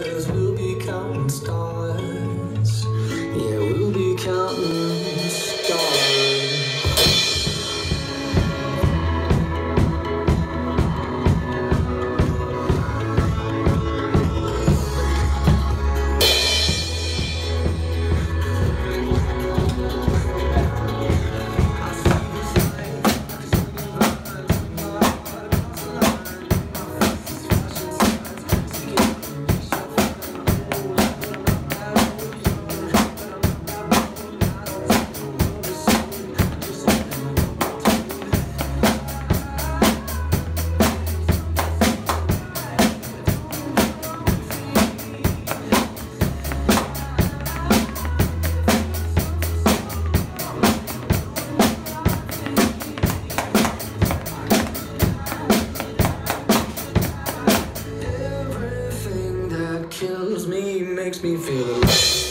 Cause we'll be counting stars. Kills me makes me feel alive.